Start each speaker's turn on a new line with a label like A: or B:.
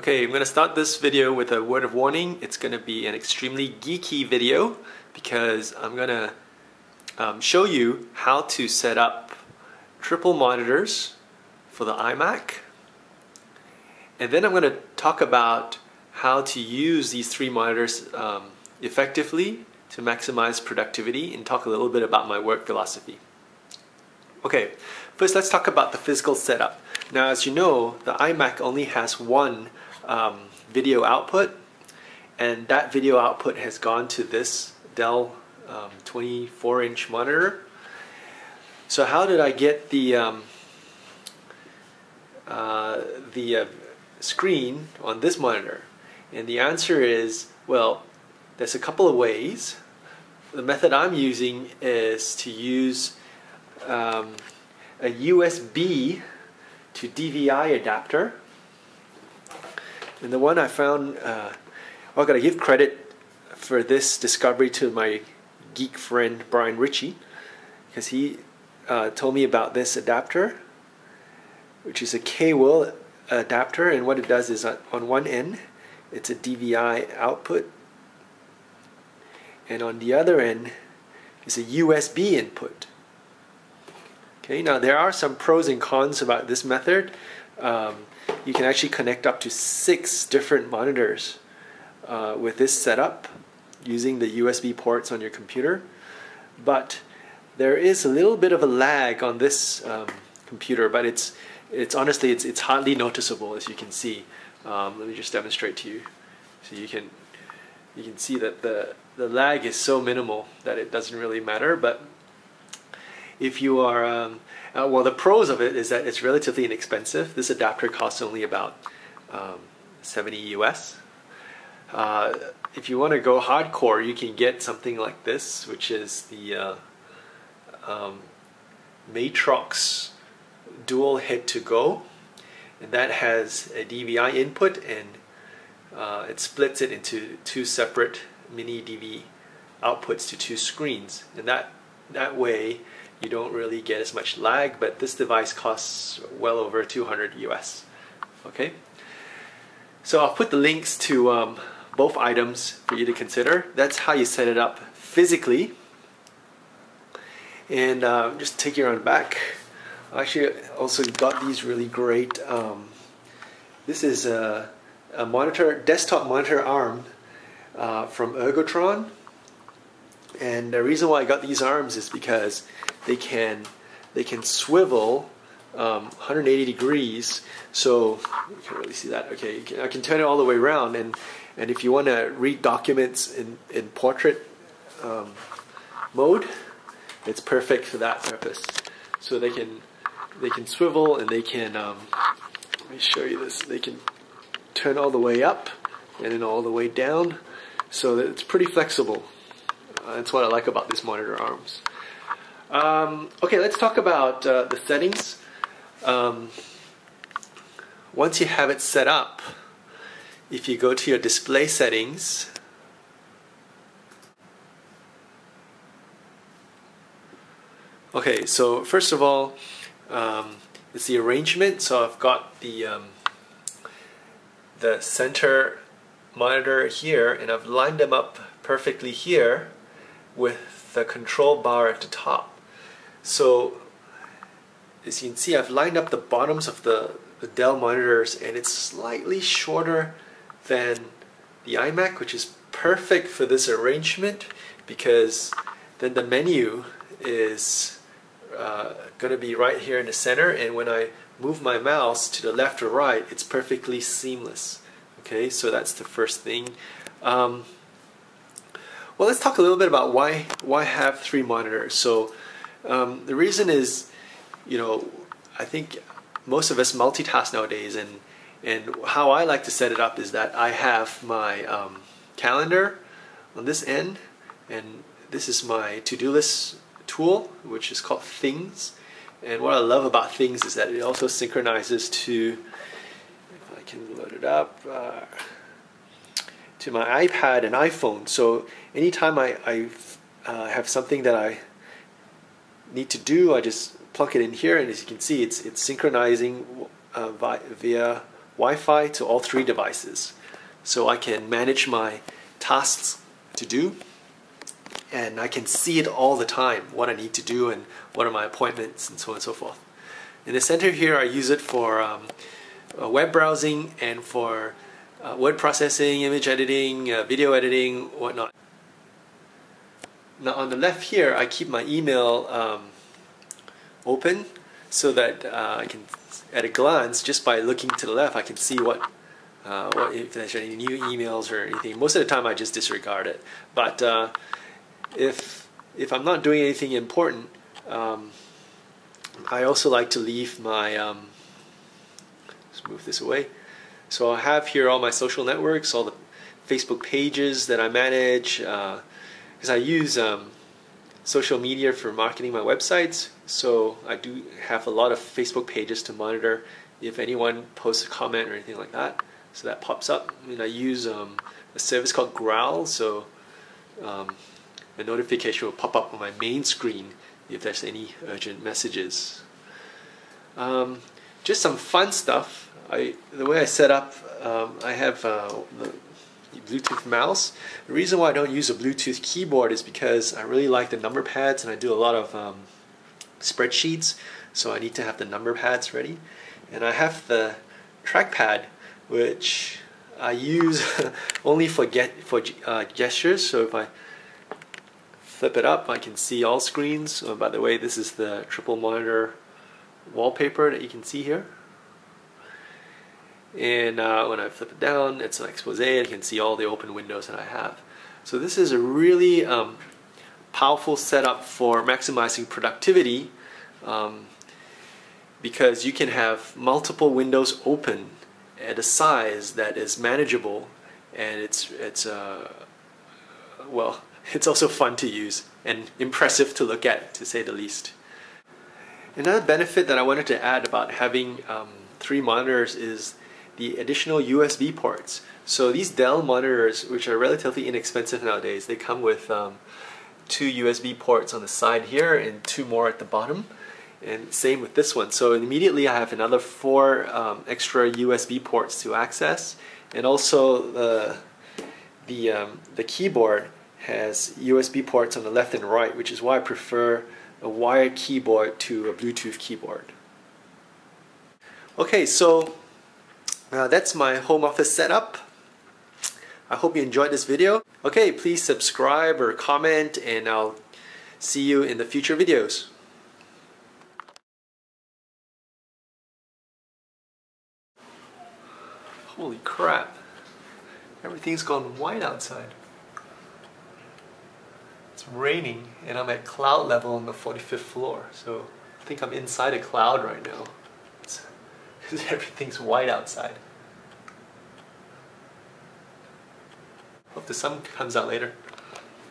A: Okay, I'm going to start this video with a word of warning. It's going to be an extremely geeky video because I'm going to um, show you how to set up triple monitors for the iMac. And then I'm going to talk about how to use these three monitors um, effectively to maximize productivity and talk a little bit about my work philosophy. Okay, first let's talk about the physical setup. Now as you know, the iMac only has one um, video output and that video output has gone to this Dell um, 24 inch monitor. So how did I get the um, uh, the uh, screen on this monitor? And the answer is, well, there's a couple of ways. The method I'm using is to use um, a USB to DVI adapter. And the one I found, uh, I gotta give credit for this discovery to my geek friend Brian Ritchie, because he uh, told me about this adapter, which is a KWorld adapter, and what it does is on one end, it's a DVI output, and on the other end is a USB input. Okay, now there are some pros and cons about this method. Um, you can actually connect up to six different monitors uh, with this setup using the USB ports on your computer. But there is a little bit of a lag on this um, computer, but it's it's honestly it's it's hardly noticeable as you can see. Um, let me just demonstrate to you, so you can you can see that the the lag is so minimal that it doesn't really matter. But if you are, um, uh, well, the pros of it is that it's relatively inexpensive. This adapter costs only about um, 70 US. Uh, if you want to go hardcore, you can get something like this, which is the uh, um, Matrox Dual Head 2 Go, and that has a DVI input and uh, it splits it into two separate mini DV outputs to two screens, and that that way you don't really get as much lag, but this device costs well over 200 US. Okay, so I'll put the links to um, both items for you to consider. That's how you set it up physically. And uh, just take your own back. I actually also got these really great. Um, this is a, a, monitor, desktop monitor arm uh, from Ergotron. And the reason why I got these arms is because they can they can swivel um, 180 degrees. So you can really see that. Okay, can, I can turn it all the way around, and and if you want to read documents in in portrait um, mode, it's perfect for that purpose. So they can they can swivel and they can um, let me show you this. They can turn all the way up and then all the way down, so that it's pretty flexible. Uh, that's what I like about these monitor arms. Um, okay, let's talk about uh, the settings. Um, once you have it set up, if you go to your display settings, okay, so first of all, um, it's the arrangement. So I've got the um, the center monitor here, and I've lined them up perfectly here with the control bar at the top. So as you can see, I've lined up the bottoms of the, the Dell monitors and it's slightly shorter than the iMac, which is perfect for this arrangement because then the menu is uh, going to be right here in the center and when I move my mouse to the left or right, it's perfectly seamless. Okay, so that's the first thing. Um, well, let's talk a little bit about why why have three monitors. So um, the reason is, you know, I think most of us multitask nowadays, and and how I like to set it up is that I have my um, calendar on this end, and this is my to-do list tool, which is called Things. And what I love about Things is that it also synchronizes to, if I can load it up, uh, to my iPad and iPhone. So anytime I, I uh, have something that I need to do, I just plug it in here, and as you can see, it's it's synchronizing uh, via, via Wi-Fi to all three devices. So I can manage my tasks to do and I can see it all the time, what I need to do and what are my appointments and so on and so forth. In the center here, I use it for um, uh, web browsing and for uh, word processing, image editing, uh, video editing, whatnot. Now on the left here, I keep my email um, open so that uh, I can, at a glance, just by looking to the left, I can see what, uh, what if there's any new emails or anything. Most of the time, I just disregard it. But uh, if if I'm not doing anything important, um, I also like to leave my. Um, let's move this away. So I have here all my social networks, all the Facebook pages that I manage, because I use um, social media for marketing my websites. So I do have a lot of Facebook pages to monitor if anyone posts a comment or anything like that. So that pops up. And I use um, a service called Growl. So um, a notification will pop up on my main screen if there's any urgent messages. Um, just some fun stuff. I the way I set up, um, I have uh, Bluetooth mouse. The reason why I don't use a Bluetooth keyboard is because I really like the number pads and I do a lot of um, spreadsheets, so I need to have the number pads ready. And I have the trackpad, which I use only for get for uh, gestures. So if I flip it up, I can see all screens. Oh, by the way, this is the triple monitor wallpaper that you can see here and uh, when I flip it down it's an Exposé and you can see all the open windows that I have. So this is a really um, powerful setup for maximizing productivity um, because you can have multiple windows open at a size that is manageable and it's it's uh, well it's also fun to use and impressive to look at to say the least. Another benefit that I wanted to add about having um, three monitors is the additional USB ports. So these Dell monitors, which are relatively inexpensive nowadays, they come with um, two USB ports on the side here and two more at the bottom. And same with this one. So immediately I have another four um, extra USB ports to access. And also the, the, um, the keyboard has USB ports on the left and right, which is why I prefer a wired keyboard to a Bluetooth keyboard. Okay, so uh, that's my home office setup. I hope you enjoyed this video. Okay, please subscribe or comment and I'll see you in the future videos. Holy crap. Everything's gone white outside. It's raining and I'm at cloud level on the 45th floor. So I think I'm inside a cloud right now because everything's white outside. Hope the sun comes out later.